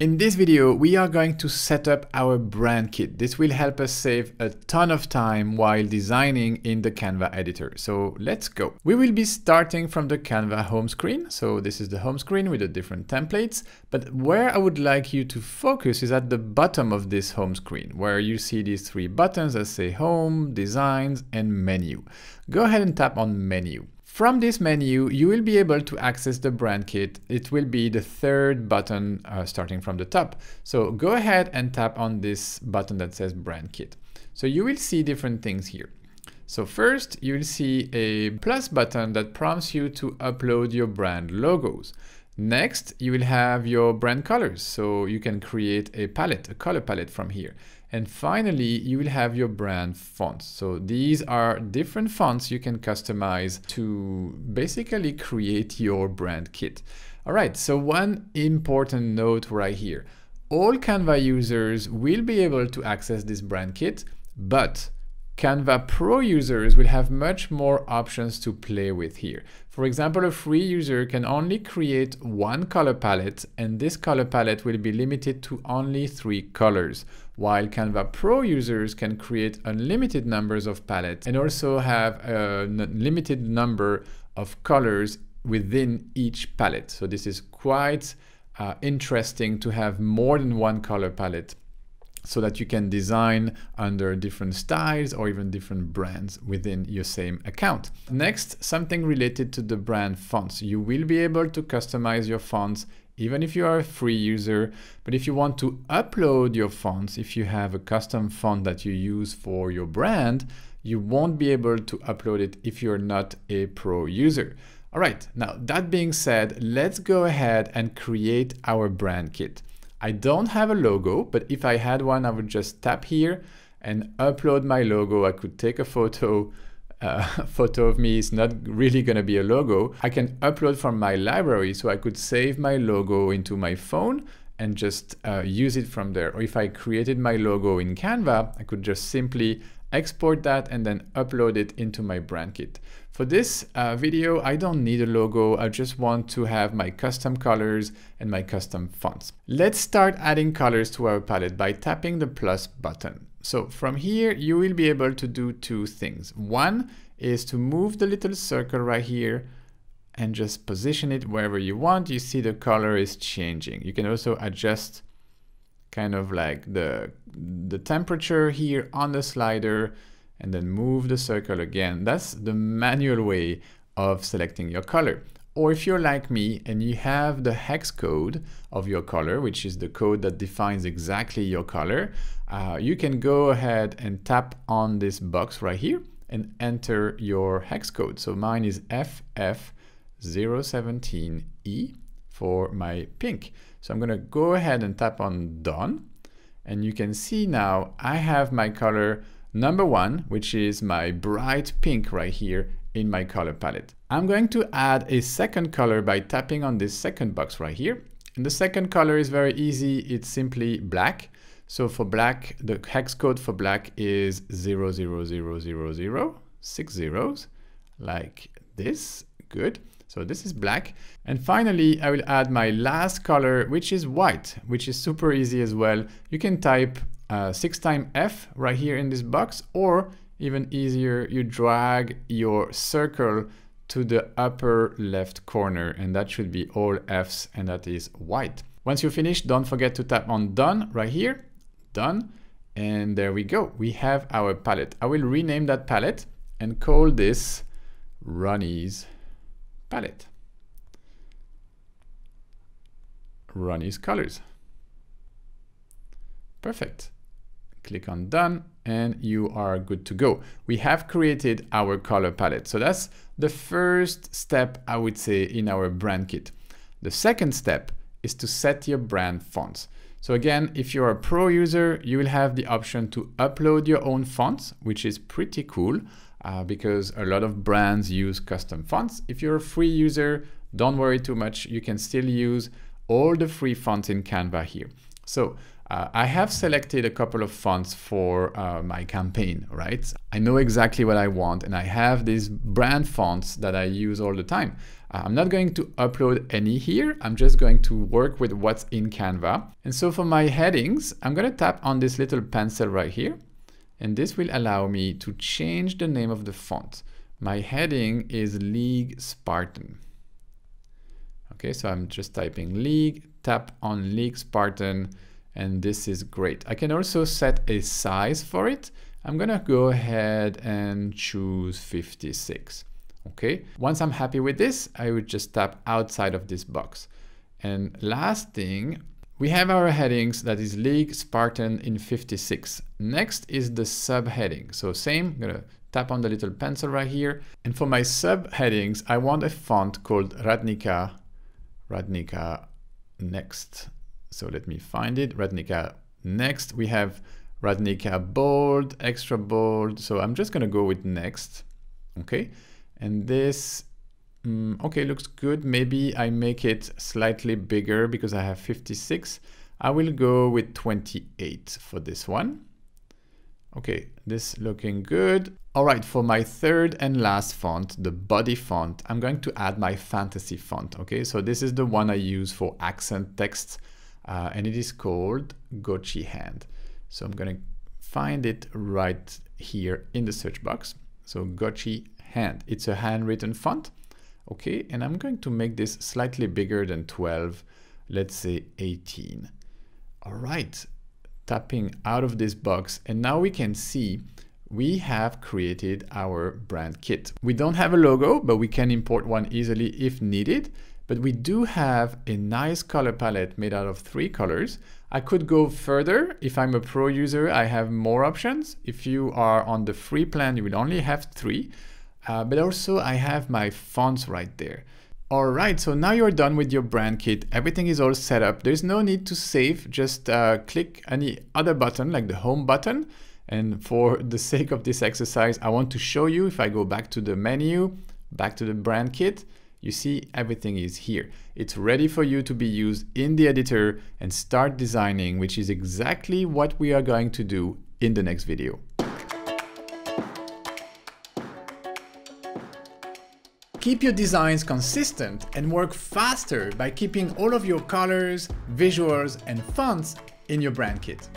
In this video, we are going to set up our brand kit. This will help us save a ton of time while designing in the Canva editor. So let's go. We will be starting from the Canva home screen. So this is the home screen with the different templates. But where I would like you to focus is at the bottom of this home screen, where you see these three buttons that say home, designs, and menu. Go ahead and tap on menu. From this menu, you will be able to access the brand kit. It will be the third button uh, starting from the top. So go ahead and tap on this button that says brand kit. So you will see different things here. So first, you will see a plus button that prompts you to upload your brand logos. Next, you will have your brand colors. So you can create a palette, a color palette from here. And finally, you will have your brand fonts. So these are different fonts you can customize to basically create your brand kit. All right, so one important note right here. All Canva users will be able to access this brand kit, but Canva Pro users will have much more options to play with here. For example, a free user can only create one color palette and this color palette will be limited to only three colors, while Canva Pro users can create unlimited numbers of palettes and also have a limited number of colors within each palette. So this is quite uh, interesting to have more than one color palette so that you can design under different styles or even different brands within your same account. Next, something related to the brand fonts. You will be able to customize your fonts even if you are a free user. But if you want to upload your fonts, if you have a custom font that you use for your brand, you won't be able to upload it if you're not a pro user. All right, now that being said, let's go ahead and create our brand kit. I don't have a logo, but if I had one, I would just tap here and upload my logo. I could take a photo, uh, photo of me. It's not really going to be a logo. I can upload from my library, so I could save my logo into my phone and just uh, use it from there. Or if I created my logo in Canva, I could just simply export that and then upload it into my brand kit. For this uh, video, I don't need a logo. I just want to have my custom colors and my custom fonts. Let's start adding colors to our palette by tapping the plus button. So from here, you will be able to do two things. One is to move the little circle right here and just position it wherever you want. You see the color is changing. You can also adjust kind of like the, the temperature here on the slider and then move the circle again. That's the manual way of selecting your color. Or if you're like me and you have the hex code of your color, which is the code that defines exactly your color, uh, you can go ahead and tap on this box right here and enter your hex code. So mine is FF017E for my pink. So I'm gonna go ahead and tap on done. And you can see now I have my color number one, which is my bright pink right here in my color palette. I'm going to add a second color by tapping on this second box right here. And the second color is very easy. It's simply black. So for black, the hex code for black is 00000, six zeros, like this. Good. So this is black. And finally, I will add my last color, which is white, which is super easy as well. You can type uh, 6 time F right here in this box, or even easier, you drag your circle to the upper left corner, and that should be all Fs, and that is white. Once you finish, don't forget to tap on done right here, done, and there we go. We have our palette. I will rename that palette and call this Ronny's palette. Ronny's colors. Perfect click on done and you are good to go. We have created our color palette. So that's the first step I would say in our brand kit. The second step is to set your brand fonts. So again, if you're a pro user, you will have the option to upload your own fonts, which is pretty cool uh, because a lot of brands use custom fonts. If you're a free user, don't worry too much. You can still use all the free fonts in Canva here. So uh, I have selected a couple of fonts for uh, my campaign, right? I know exactly what I want and I have these brand fonts that I use all the time. Uh, I'm not going to upload any here. I'm just going to work with what's in Canva. And so for my headings, I'm going to tap on this little pencil right here. And this will allow me to change the name of the font. My heading is League Spartan. Okay, so I'm just typing League, tap on League Spartan, and this is great. I can also set a size for it. I'm gonna go ahead and choose 56. Okay, once I'm happy with this, I would just tap outside of this box. And last thing, we have our headings that is League Spartan in 56. Next is the subheading. So same, I'm gonna tap on the little pencil right here. And for my subheadings, I want a font called Radnika, Radnika Next. So let me find it, Radnika next. We have Radnika bold, extra bold. So I'm just gonna go with next, okay? And this, um, okay, looks good. Maybe I make it slightly bigger because I have 56. I will go with 28 for this one. Okay, this looking good. All right, for my third and last font, the body font, I'm going to add my fantasy font. Okay, so this is the one I use for accent text uh, and it is called Gochi Hand. So I'm going to find it right here in the search box. So Gochi Hand, it's a handwritten font. Okay, and I'm going to make this slightly bigger than 12, let's say 18. All right, tapping out of this box and now we can see we have created our brand kit. We don't have a logo, but we can import one easily if needed but we do have a nice color palette made out of three colors. I could go further. If I'm a pro user, I have more options. If you are on the free plan, you will only have three. Uh, but also I have my fonts right there. All right, so now you're done with your brand kit. Everything is all set up. There's no need to save. Just uh, click any other button like the home button. And for the sake of this exercise, I want to show you if I go back to the menu, back to the brand kit, you see everything is here. It's ready for you to be used in the editor and start designing, which is exactly what we are going to do in the next video. Keep your designs consistent and work faster by keeping all of your colors, visuals, and fonts in your brand kit.